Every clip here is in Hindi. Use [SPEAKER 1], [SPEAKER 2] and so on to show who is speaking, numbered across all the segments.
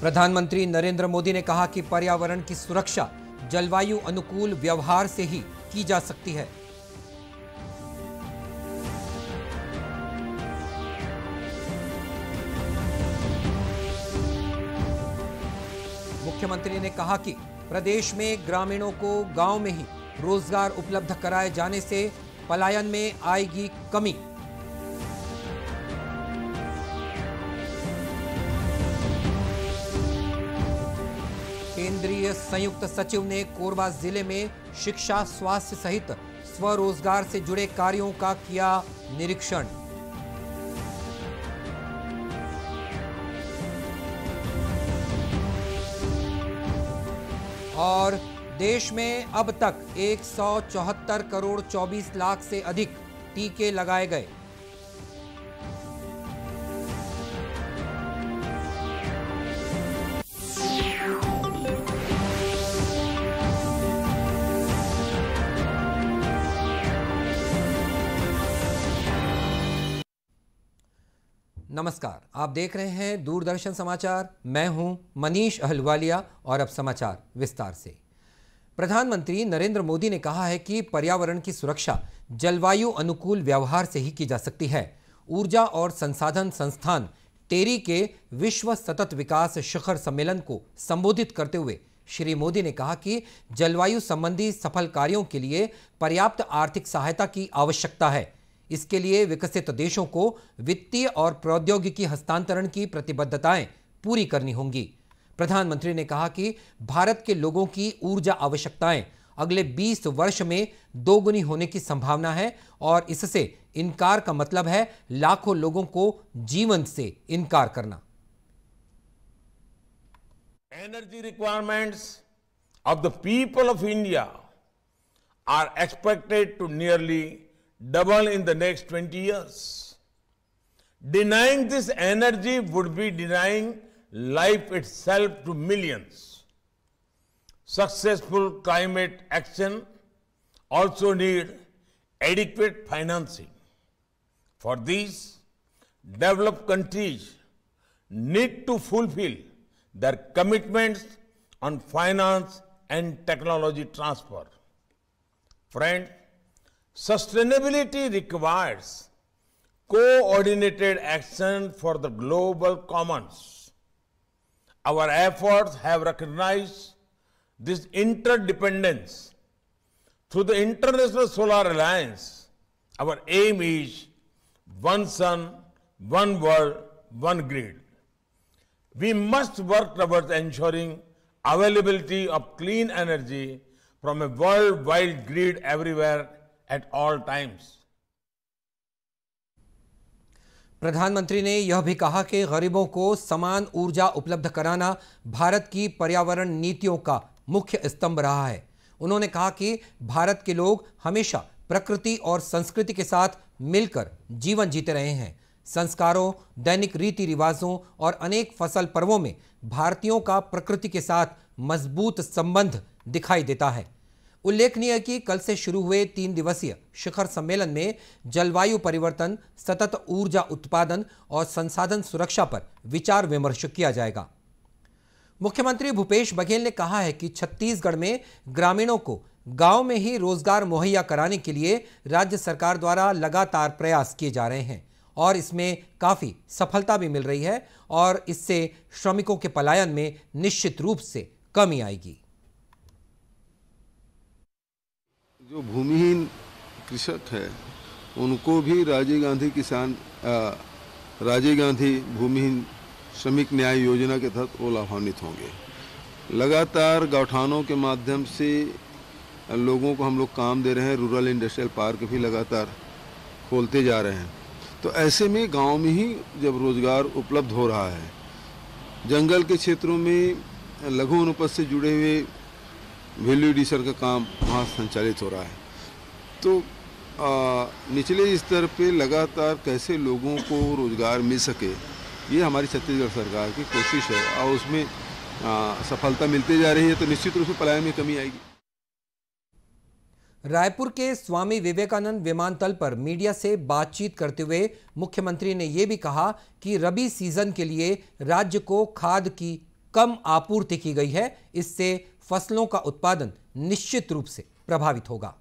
[SPEAKER 1] प्रधानमंत्री नरेंद्र मोदी ने कहा कि पर्यावरण की सुरक्षा जलवायु अनुकूल व्यवहार से ही की जा सकती है मुख्यमंत्री ने कहा कि प्रदेश में ग्रामीणों को गांव में ही रोजगार उपलब्ध कराए जाने से पलायन में आएगी कमी संयुक्त सचिव ने कोरबा जिले में शिक्षा स्वास्थ्य सहित स्वरोजगार से जुड़े कार्यों का किया निरीक्षण और देश में अब तक एक करोड़ 24 लाख से अधिक टीके लगाए गए नमस्कार आप देख रहे हैं दूरदर्शन समाचार मैं हूं मनीष अहलवालिया और अब समाचार विस्तार से प्रधानमंत्री नरेंद्र मोदी ने कहा है कि पर्यावरण की सुरक्षा जलवायु अनुकूल व्यवहार से ही की जा सकती है ऊर्जा और संसाधन संस्थान टेरी के विश्व सतत विकास शिखर सम्मेलन को संबोधित करते हुए श्री मोदी ने कहा कि जलवायु संबंधी सफल कार्यों के लिए पर्याप्त आर्थिक सहायता की आवश्यकता है इसके लिए विकसित देशों को वित्तीय और प्रौद्योगिकी हस्तांतरण की प्रतिबद्धताएं पूरी करनी होंगी प्रधानमंत्री ने कहा कि भारत के लोगों की ऊर्जा आवश्यकताएं अगले 20 वर्ष में दोगुनी होने की संभावना है और इससे इनकार का मतलब है लाखों लोगों को जीवन से इनकार करना
[SPEAKER 2] energy requirements of the people of India are expected to nearly double in the next 20 years. Denying this energy would be denying life itself to millions. Successful climate action also need adequate financing. For these, developed countries need to fulfill their commitments on finance and technology transfer. Friends, Sustainability requires coordinated action for the global commons. Our efforts have recognized this interdependence. Through the International Solar Alliance, our aim is one sun, one world, one grid. We must work towards ensuring availability of clean energy from a worldwide grid
[SPEAKER 1] everywhere at all times प्रधानमंत्री ने यह भी कहा कि गरीबों को समान ऊर्जा उपलब्ध कराना भारत की पर्यावरण नीतियों का मुख्य स्तंभ रहा है उन्होंने कहा कि भारत के लोग हमेशा प्रकृति और संस्कृति के साथ मिलकर जीवन जीते रहे हैं संस्कारों दैनिक रीति रिवाजों और अनेक फसल पर्वों में भारतीयों का प्रकृति के साथ मजबूत संबंध दिखाई देता है उल्लेखनीय कि कल से शुरू हुए तीन दिवसीय शिखर सम्मेलन में जलवायु परिवर्तन सतत ऊर्जा उत्पादन और संसाधन सुरक्षा पर विचार विमर्श किया जाएगा मुख्यमंत्री भूपेश बघेल ने कहा है कि छत्तीसगढ़ में ग्रामीणों को गांव में ही रोजगार मुहैया कराने के लिए राज्य सरकार द्वारा लगातार प्रयास किए जा रहे हैं और इसमें काफ़ी सफलता भी मिल रही है और इससे श्रमिकों के पलायन में निश्चित रूप से कमी आएगी
[SPEAKER 2] जो भूमिहीन कृषक है उनको भी राजीव गांधी किसान राजीव गांधी भूमिहीन श्रमिक न्याय योजना के तहत वो लाभान्वित होंगे लगातार गौठानों के माध्यम से लोगों को हम लोग काम दे रहे हैं रूरल इंडस्ट्रियल पार्क भी लगातार खोलते जा रहे हैं तो ऐसे में गांव में ही जब रोज़गार उपलब्ध हो रहा है जंगल के क्षेत्रों में लघु अनुपद से जुड़े हुए वैल्यू एडिशन का काम वहाँ संचालित हो रहा है तो आ, निचले स्तर पे लगातार कैसे लोगों को रोज़गार मिल सके ये हमारी छत्तीसगढ़ सरकार की कोशिश है और उसमें आ, सफलता मिलती जा रही है तो निश्चित रूप से पलायन में कमी आएगी
[SPEAKER 1] रायपुर के स्वामी विवेकानंद विमानतल पर मीडिया से बातचीत करते हुए मुख्यमंत्री ने यह भी कहा कि रबी सीजन के लिए राज्य को खाद की कम आपूर्ति की गई है इससे फसलों का उत्पादन निश्चित रूप से प्रभावित होगा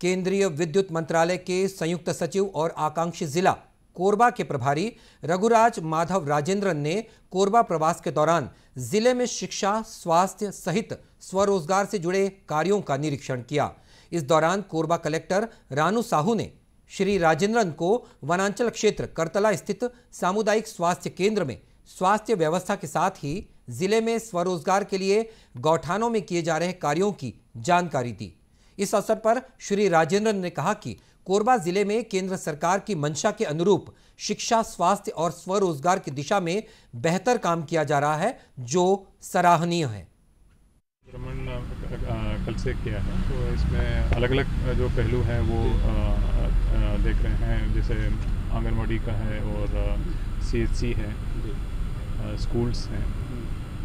[SPEAKER 1] केंद्रीय विद्युत मंत्रालय के संयुक्त सचिव और आकांक्षी जिला कोरबा के प्रभारी रघुराज माधव राजेंद्रन ने कोरबा प्रवास के दौरान जिले में शिक्षा स्वास्थ्य सहित स्वरोजगार से जुड़े कार्यों का निरीक्षण किया इस दौरान कोरबा कलेक्टर रानू साहू ने श्री राजेंद्रन को वनांचल क्षेत्र करतला स्थित सामुदायिक स्वास्थ्य केंद्र में स्वास्थ्य व्यवस्था के साथ ही जिले में स्वरोजगार के लिए गौठानों में किए जा रहे कार्यों की जानकारी दी इस अवसर पर श्री राजेंद्रन ने कहा कि कोरबा जिले में केंद्र सरकार की मंशा के अनुरूप शिक्षा स्वास्थ्य और स्वरोजगार की दिशा में बेहतर काम किया जा रहा है जो सराहनीय है
[SPEAKER 2] कल से किया है तो इसमें अलग अलग जो पहलू हैं वो देख रहे हैं जैसे आंगनबाड़ी का है और सी है स्कूल्स हैं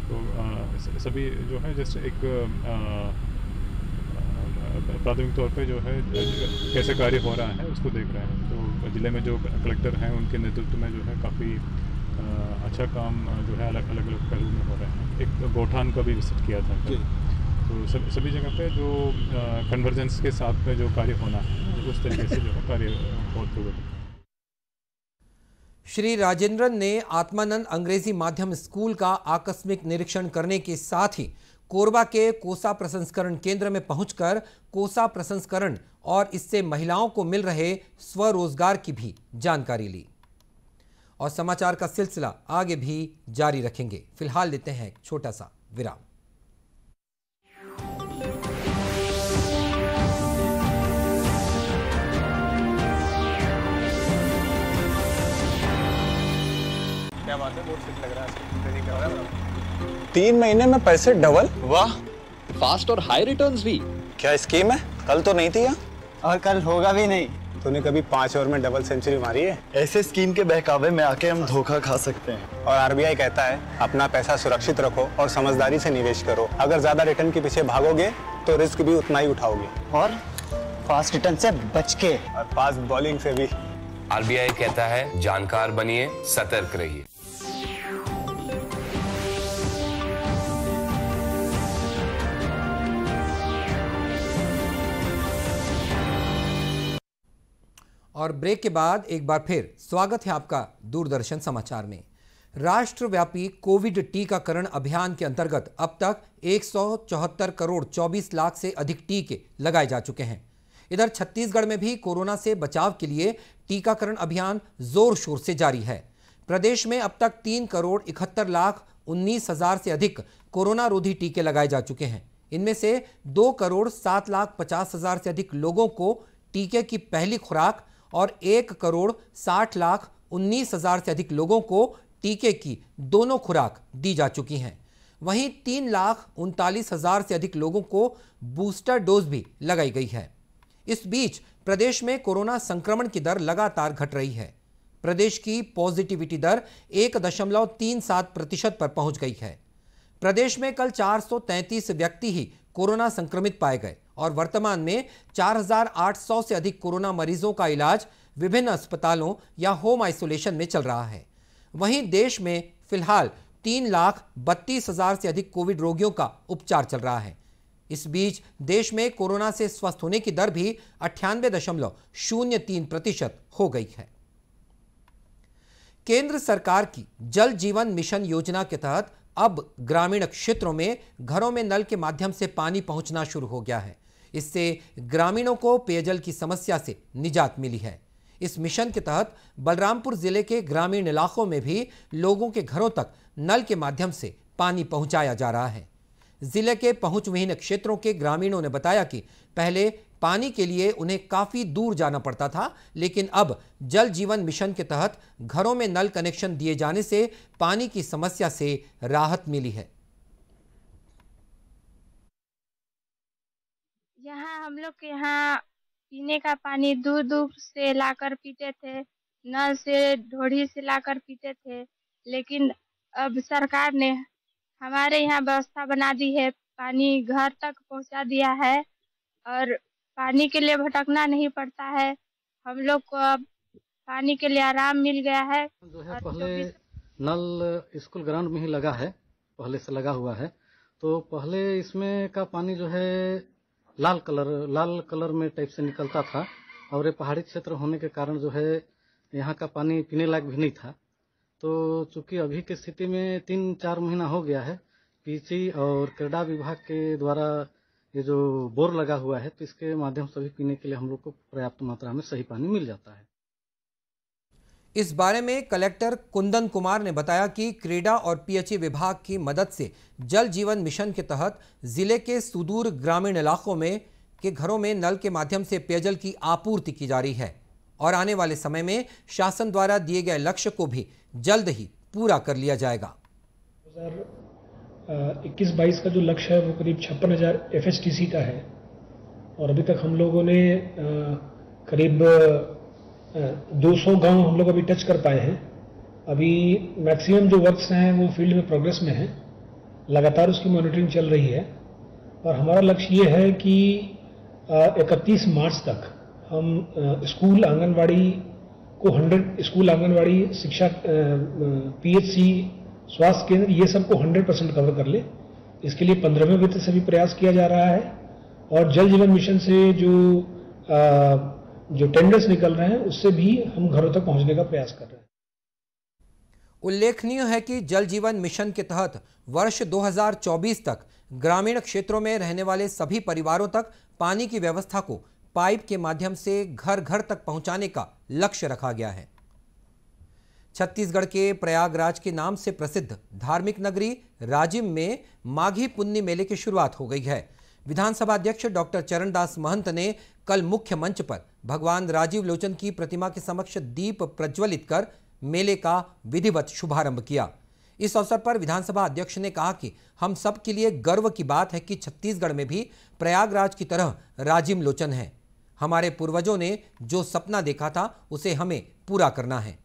[SPEAKER 2] तो सभी जो है जैसे एक प्राथमिक तौर पे जो है कैसे कार्य हो रहा है उसको देख रहे हैं तो ज़िले में जो कलेक्टर हैं उनके नेतृत्व में जो है काफ़ी अच्छा काम जो है अलग अलग अलग पहलू में हो रहे हैं एक गौठान का भी विजिट किया था तो सब सभी जगह पे जो कन्वर्जेंस
[SPEAKER 1] के साथ में जो कार्य होना है उस तरीके से जो है कार्य हो हुए श्री राजेंद्रन ने आत्मानंद अंग्रेजी माध्यम स्कूल का आकस्मिक निरीक्षण करने के साथ ही कोरबा के कोसा प्रसंस्करण केंद्र में पहुंचकर कोसा प्रसंस्करण और इससे महिलाओं को मिल रहे स्वरोजगार की भी जानकारी ली और समाचार का सिलसिला आगे भी जारी रखेंगे फिलहाल लेते हैं एक छोटा सा विराम क्या बात है बहुत फिट लग रहा है ट्रेनिंग कर रहा है
[SPEAKER 2] तीन महीने में पैसे डबल वाह फास्ट
[SPEAKER 1] और हाई रिटर्न्स भी क्या स्कीम है कल
[SPEAKER 2] तो नहीं थी यहाँ और कल होगा भी नहीं तूने कभी पांच ओवर में डबल सेंचुरी मारी है ऐसे स्कीम के बहकावे में आके हम धोखा खा सकते हैं और आरबीआई कहता है अपना पैसा सुरक्षित रखो और समझदारी से निवेश करो अगर ज्यादा रिटर्न के पीछे भागोगे तो रिस्क भी उतना ही उठाओगे और फास्ट रिटर्न से बच के और फास्ट बॉलिंग से भी आरबीआई कहता है जानकार बनिए सतर्क रहिए
[SPEAKER 1] और ब्रेक के बाद एक बार फिर स्वागत है आपका दूरदर्शन समाचार में राष्ट्रव्यापी कोविड टीकाकरण अभियान के अंतर्गत अब तक एक करोड़ 24 लाख से अधिक टीके लगाए जा चुके हैं इधर छत्तीसगढ़ में भी कोरोना से बचाव के लिए टीकाकरण अभियान जोर शोर से जारी है प्रदेश में अब तक तीन करोड़ इकहत्तर लाख उन्नीस हजार से अधिक कोरोना रोधी टीके लगाए जा चुके हैं इनमें से दो करोड़ सात लाख पचास हजार से अधिक लोगों को टीके की पहली खुराक और एक करोड़ साठ लाख उन्नीस हजार से अधिक लोगों को टीके की दोनों खुराक दी जा चुकी हैं वहीं तीन लाख उनतालीस हजार से अधिक लोगों को बूस्टर डोज भी लगाई गई है इस बीच प्रदेश में कोरोना संक्रमण की दर लगातार घट रही है प्रदेश की पॉजिटिविटी दर एक दशमलव तीन सात प्रतिशत पर पहुंच गई है प्रदेश में कल 433 व्यक्ति ही कोरोना संक्रमित पाए गए और वर्तमान में 4,800 से अधिक कोरोना मरीजों का इलाज विभिन्न अस्पतालों या होम आइसोलेशन में चल रहा है वहीं देश में फिलहाल तीन लाख बत्तीस हजार से अधिक कोविड रोगियों का उपचार चल रहा है इस बीच देश में कोरोना से स्वस्थ होने की दर भी अट्ठानबे दशमलव शून्य तीन प्रतिशत हो गई है केंद्र सरकार की जल जीवन मिशन योजना के तहत अब ग्रामीण क्षेत्रों में घरों में नल के माध्यम से पानी पहुंचना शुरू हो गया है इससे ग्रामीणों को पेयजल की समस्या से निजात मिली है इस मिशन के तहत बलरामपुर जिले के ग्रामीण इलाकों में भी लोगों के घरों तक नल के माध्यम से पानी पहुंचाया जा रहा है जिले के पहुंचविहीन क्षेत्रों के ग्रामीणों ने बताया कि पहले पानी के लिए उन्हें काफ़ी दूर जाना पड़ता था लेकिन अब जल जीवन मिशन के तहत घरों में नल कनेक्शन दिए जाने से पानी की समस्या से राहत मिली है यहाँ हम लोग के यहाँ पीने का पानी दूर दूर से लाकर पीते थे नल से ढोड़ी से लाकर पीते थे लेकिन अब सरकार ने हमारे यहाँ व्यवस्था बना दी है पानी घर तक पहुँचा दिया है और पानी के लिए भटकना नहीं पड़ता है हम लोग को अब पानी के लिए आराम मिल गया है जो है पहले नल स्कूल ग्राउंड में ही लगा है पहले से लगा हुआ है तो पहले इसमें का पानी जो है लाल कलर लाल कलर में टाइप से निकलता था और ये पहाड़ी क्षेत्र होने के कारण जो है यहाँ का पानी पीने लायक भी नहीं था तो चूंकि अभी की स्थिति में तीन चार महीना हो गया है पीसी और क्रीडा विभाग के द्वारा ये जो बोर लगा हुआ है तो इसके माध्यम से भी पीने के लिए हम लोग को पर्याप्त मात्रा में सही पानी मिल जाता है इस बारे में कलेक्टर कुंदन कुमार ने बताया कि क्रीडा और पीएचई विभाग की मदद से जल जीवन मिशन के तहत जिले के सुदूर ग्रामीण इलाकों में के घरों में नल के माध्यम से पेयजल की आपूर्ति की जा रही है और आने वाले समय में शासन द्वारा दिए गए लक्ष्य को भी जल्द ही पूरा कर लिया जाएगा
[SPEAKER 2] इक्कीस बाईस का जो लक्ष्य है वो करीब छप्पन हज़ार एफ का है और अभी तक हम लोगों ने करीब 200 गांव हम लोग अभी टच कर पाए हैं अभी मैक्सिमम जो वर्क्स हैं वो फील्ड में प्रोग्रेस में हैं लगातार उसकी मॉनिटरिंग चल रही है और हमारा लक्ष्य ये है कि इकतीस मार्च तक हम स्कूल आंगनवाड़ी को 100 स्कूल आंगनवाड़ी शिक्षा पीएचसी स्वास्थ्य केंद्र ये सब को 100 परसेंट कवर कर ले इसके लिए पंद्रहवें वित्त से भी प्रयास किया जा रहा है और जल जीवन मिशन से जो आ, जो टेंडर्स निकल रहे हैं उससे भी हम घरों तक पहुंचने का प्रयास कर रहे हैं
[SPEAKER 1] उल्लेखनीय है कि जल जीवन मिशन के तहत वर्ष 2024 तक ग्रामीण क्षेत्रों में रहने वाले सभी परिवारों तक पानी की व्यवस्था को पाइप के माध्यम से घर घर तक पहुंचाने का लक्ष्य रखा गया है छत्तीसगढ़ के प्रयागराज के नाम से प्रसिद्ध धार्मिक नगरी राजिम में माघी पुन्नी मेले की शुरुआत हो गई है विधानसभा अध्यक्ष डॉक्टर चरणदास महंत ने कल मुख्य मंच पर भगवान राजीव लोचन की प्रतिमा के समक्ष दीप प्रज्वलित कर मेले का विधिवत शुभारंभ किया इस अवसर पर विधानसभा अध्यक्ष ने कहा कि हम सब के लिए गर्व की बात है कि छत्तीसगढ़ में भी प्रयागराज की तरह राजीव लोचन है हमारे पूर्वजों ने जो सपना देखा था उसे हमें पूरा करना है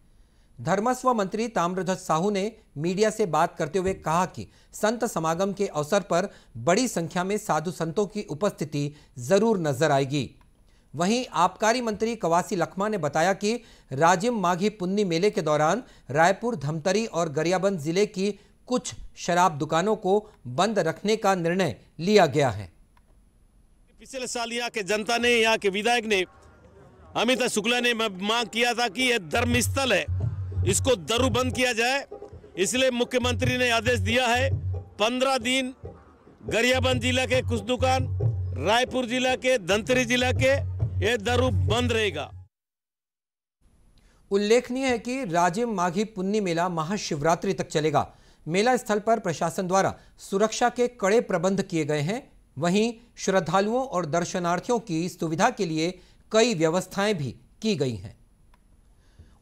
[SPEAKER 1] धर्मस्व मंत्री ताम्रध्वज साहू ने मीडिया से बात करते हुए कहा कि संत समागम के अवसर पर बड़ी संख्या में साधु संतों की उपस्थिति जरूर नजर आएगी वहीं आबकारी मंत्री कवासी लखमा ने बताया कि राजिम माघी पुन्नी मेले के दौरान रायपुर धमतरी और गरियाबंद जिले की कुछ शराब दुकानों को बंद रखने का निर्णय लिया गया है
[SPEAKER 2] पिछले साल यहाँ के जनता ने यहाँ के विधायक ने अमित शुक्ला ने मांग किया था कि यह धर्म स्थल है इसको दरु बंद किया जाए इसलिए मुख्यमंत्री ने आदेश दिया है पंद्रह दिन गरियाबंद जिला के कुछ दुकान रायपुर जिला के धनतरी जिला के ये दरू बंद रहेगा
[SPEAKER 1] उल्लेखनीय है कि राजिम माघी पुन्नी मेला महाशिवरात्रि तक चलेगा मेला स्थल पर प्रशासन द्वारा सुरक्षा के कड़े प्रबंध किए गए हैं वहीं श्रद्धालुओं और दर्शनार्थियों की सुविधा के लिए कई व्यवस्थाएं भी की गई हैं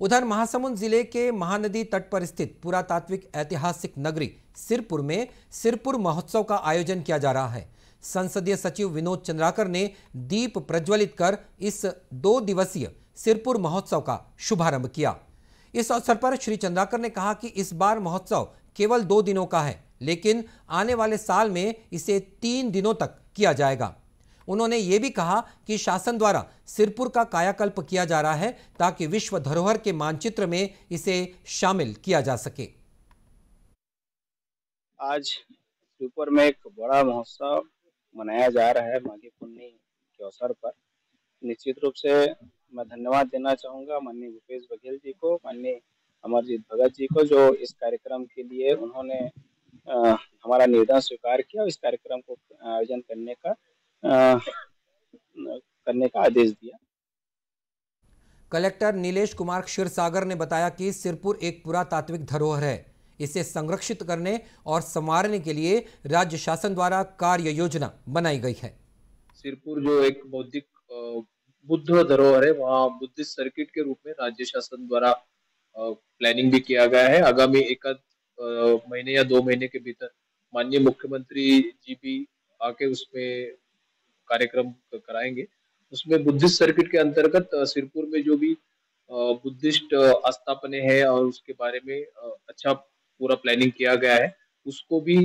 [SPEAKER 1] उधर महासमुंद जिले के महानदी तट पर स्थित पुरातात्विक ऐतिहासिक नगरी सिरपुर में सिरपुर महोत्सव का आयोजन किया जा रहा है संसदीय सचिव विनोद चंद्राकर ने दीप प्रज्वलित कर इस दो दिवसीय सिरपुर महोत्सव का शुभारंभ किया इस अवसर पर श्री चंद्राकर ने कहा कि इस बार महोत्सव केवल दो दिनों का है लेकिन आने वाले साल में इसे तीन दिनों तक किया जाएगा उन्होंने ये भी कहा कि शासन द्वारा सिरपुर का कायाकल्प किया जा रहा है ताकि विश्व धरोहर के मानचित्र में इसे शामिल किया जा सके
[SPEAKER 2] आज सिरपुर में एक बड़ा महोत्सव मनाया जा रहा है माघी पुन्नी के अवसर पर निश्चित रूप से मैं धन्यवाद देना चाहूँगा माननीय भूपेश बघेल जी को माननीय अमरजीत भगत जी को जो इस कार्यक्रम के लिए उन्होंने आ, हमारा निर्णय
[SPEAKER 1] स्वीकार किया और इस कार्यक्रम
[SPEAKER 2] को आयोजन करने का
[SPEAKER 1] आ,
[SPEAKER 2] करने का आदेश दिया
[SPEAKER 1] कलेक्टर नीलेश कुमार क्षीरसागर ने बताया कि सिरपुर एक पुरातात्विक धरोहर है इसे संरक्षित करने और संवारने के लिए राज्य शासन द्वारा कार्य योजना बनाई गई है
[SPEAKER 2] सिरपुर जो एक बौद्धिक बुद्ध धरोहर है वहाँ बुद्धिस्ट सर्किट के रूप में राज्य शासन द्वारा प्लानिंग भी किया गया है आगामी एक महीने या दो महीने के भीतर माननीय मुख्यमंत्री जी भी आके उसमें कार्यक्रम कराएंगे उसमें बुद्धिस्ट सर्किट के अंतर्गत सिरपुर में जो भी बुद्धिस्ट आस्थापने हैं और उसके बारे में अच्छा पूरा प्लानिंग किया गया है उसको भी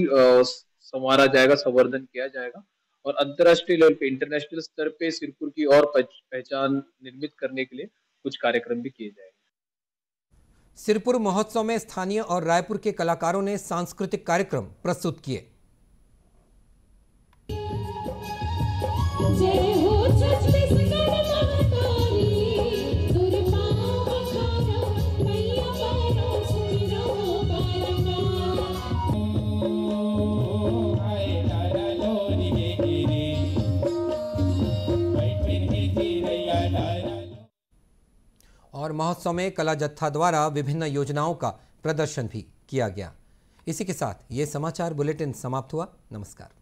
[SPEAKER 2] संवारा जाएगा संवर्धन किया जाएगा और अंतर्राष्ट्रीय लेवल पे इंटरनेशनल स्तर पे सिरपुर की और पहचान निर्मित करने के लिए कुछ कार्यक्रम भी किए जाएंगे
[SPEAKER 1] सिरपुर महोत्सव में स्थानीय और रायपुर के कलाकारों ने सांस्कृतिक कार्यक्रम प्रस्तुत किए महोत्सव में कला जत्था द्वारा विभिन्न योजनाओं का प्रदर्शन भी किया गया इसी के साथ ये समाचार बुलेटिन समाप्त हुआ नमस्कार